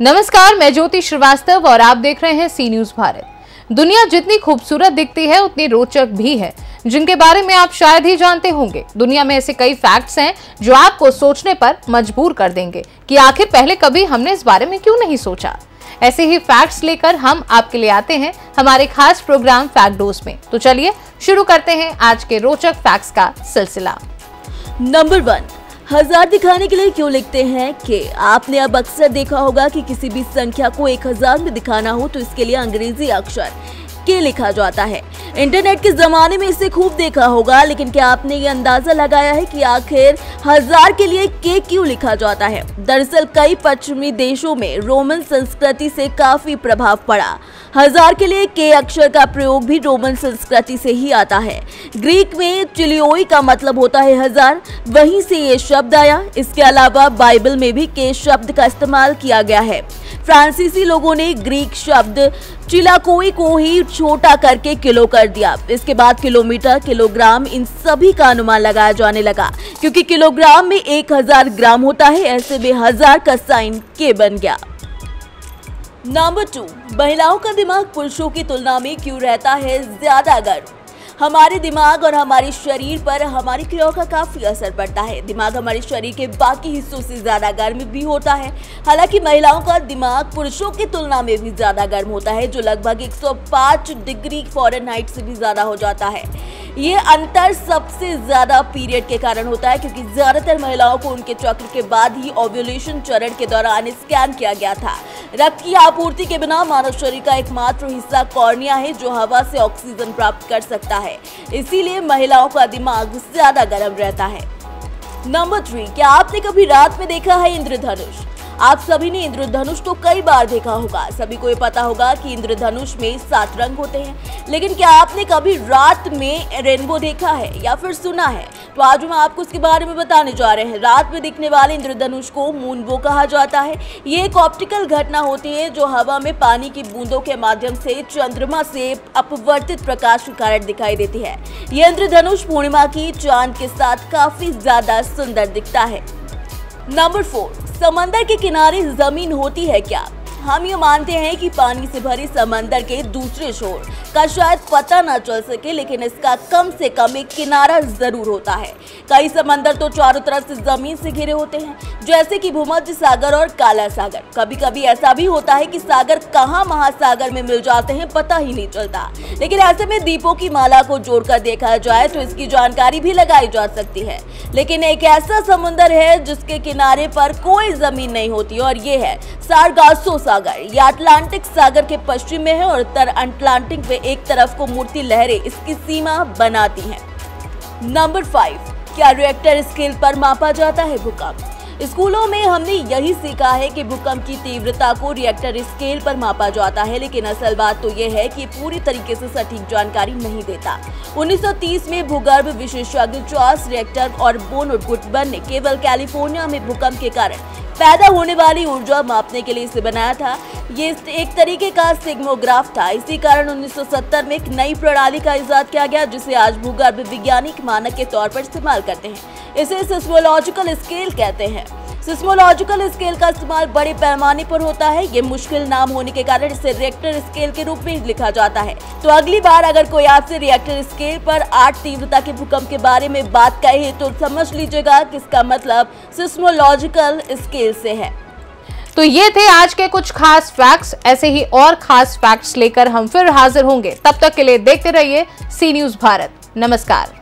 नमस्कार, मैं ज्योति श्रीवास्तव और आप देख रहे हैं सी न्यूज़ भारत। दुनिया जितनी खूबसूरत दिखती है, उतनी रोचक भी है। जिनके बारे में आप शायद ही जानते होंगे। दुनिया में ऐसे कई फैक्ट्स हैं जो आपको सोचने पर मजबूर कर देंगे कि आखिर पहले कभी हमने इस बारे में क्यों नहीं सोचा। ऐसे ही फैक्ट्स लेकर हम आपके लिए आते हैं हमारे खास प्रोग्राम फैक्ट डोज में। तो चलिए शुरू करते हैं आज के रोचक फैक्ट्स का सिलसिला। नंबर वन हज़ार दिखाने के लिए क्यों लिखते हैं के आपने अब अक्सर देखा होगा कि किसी भी संख्या को एक हज़ार में दिखाना हो तो इसके लिए अंग्रेज़ी अक्षर के लिखा जाता है। इंटरनेट के जमाने में इसे खूब देखा होगा, लेकिन क्या आपने ये अंदाज़ा लगाया है कि आखिर हज़ार के लिए के क्यों लिखा जाता है? दरअसल कई पश्चिमी देशों में रोमन संस्कृति से काफ़ी प्रभाव पड़ा। हज़ार के लिए के अक्षर का प्रयोग भी रोमन संस्कृति से ही आता है। ग्रीक में चिलियोई का मतलब होता है हज़ार। वहीं से ये शब्द आया। इसके अलावा बाइबल में भी के शब्द का इस्तेमाल किया गया है। फ्रांसीसी लोगों ने ग्रीक शब्द चिलाकोई को ही छोटा करके किलो कर दिया। इसके बाद किलोमीटर, किलोग्राम इन सभी का अनुमान लगाया जाने लगा, क्योंकि किलोग्राम में एक हज़ार ग्राम होता है, ऐसे में हज़ार का साइन के बन गया। नंबर टू महिलाओं का दिमाग पुरुषों की तुलना में क्यों रहता है ज़्यादा गर्म? हमारे दिमाग और हमारे शरीर पर हमारी क्रियाओं का काफ़ी असर पड़ता है। दिमाग हमारे शरीर के बाकी हिस्सों से ज़्यादा गर्म भी होता है। हालाँकि महिलाओं का दिमाग पुरुषों की तुलना में भी ज़्यादा गर्म होता है, जो लगभग 105 डिग्री फॉरेनहाइट से भी ज़्यादा हो जाता है। ये अंतर सबसे ज़्यादा पीरियड के कारण होता है, क्योंकि ज़्यादातर महिलाओं को उनके चक्र के बाद ही ओव्यूलेशन चरण के दौरान स्कैन किया गया था। रक्त की आपूर्ति के बिना मानव शरीर का एकमात्र हिस्सा कॉर्निया है, जो हवा से ऑक्सीजन प्राप्त कर सकता है। इसीलिए महिलाओं का दिमाग ज़्यादा गर्म रहता है। नंबर थ्री क्या आपने कभी रात में देखा है इंद्रधनुष? आप सभी ने इंद्रधनुष तो कई बार देखा होगा। सभी को ये पता होगा कि इंद्रधनुष में सात रंग होते हैं। लेकिन क्या आपने कभी रात में रेनबो देखा है या फिर सुना है? तो आज हम आपको उसके बारे में बताने जा रहे हैं। रात में दिखने वाले इंद्रधनुष को मूनबो कहा जाता है। ये एक ऑप्टिकल घटना होती है जो हवा में पानी की बूंदों के माध्यम से चंद्रमा से अपवर्तित प्रकाश के कारण दिखाई देती है। ये इंद्रधनुष पूर्णिमा की चाँद के साथ काफ़ी ज़्यादा सुंदर दिखता है। नंबर फोर समंदर के किनारे ज़मीन होती है क्या? हम ये मानते हैं कि पानी से भरे समंदर के दूसरे छोर का शायद पता ना चल सके, लेकिन इसका कम से कम एक किनारा ज़रूर होता है। कई समंदर तो चारों तरफ़ से ज़मीन से घिरे होते हैं, जैसे कि भूमध्य सागर और काला सागर। कभी कभी ऐसा भी होता है कि सागर कहाँ महासागर में मिल जाते हैं, पता ही नहीं चलता। लेकिन ऐसे में दीपों की माला को जोड़कर देखा जाए तो इसकी जानकारी भी लगाई जा सकती है। लेकिन एक ऐसा समुन्दर है, जिसके किनारे पर कोई ज़मीन नहीं होती, और ये है सारगासो सागर। ये अटलांटिक सागर के पश्चिम में है और उत्तर अटलांटिक में एक तरफ़ को मूर्ति लहरें इसकी सीमा बनाती हैं। नंबर फाइव क्या रिएक्टर स्केल पर मापा जाता है भूकंप? स्कूलों में हमने यही सीखा है कि भूकंप की तीव्रता को रिएक्टर स्केल पर मापा जाता है, लेकिन असल बात तो यह है कि पूरी तरीके से सटीक जानकारी नहीं देता। 1930 में भूगर्भ विशेषज्ञ चार्ल्स रिएक्टर और बोन गुटबन ने केवल कैलिफ़ोर्निया में भूकंप के कारण पैदा होने वाली ऊर्जा मापने के लिए इसे बनाया था। ये एक तरीके का सिग्मोग्राफ था। इसी कारण 1970 में एक नई प्रणाली का इजाद किया गया, जिसे आज भूगर्भ वैज्ञानिक मानक के तौर पर इस्तेमाल करते हैं। इसे सिस्मोलॉजिकल स्केल कहते हैं। सिस्मोलॉजिकल स्केल का इस्तेमाल बड़े पैमाने पर होता है। ये मुश्किल नाम होने के कारण इसे रिएक्टर स्केल के रूप में लिखा जाता है। तो अगली बार अगर कोई आपसे रिएक्टर स्केल पर आठ तीव्रता के भूकंप के बारे में बात कहे तो समझ लीजिएगा कि इसका मतलब सिस्मोलॉजिकल स्केल से है। तो ये थे आज के कुछ खास फैक्ट्स ऐसे ही और खास फैक्ट्स लेकर हम फिर हाजिर होंगे। तब तक के लिए देखते रहिए सी न्यूज़ भारत। नमस्कार।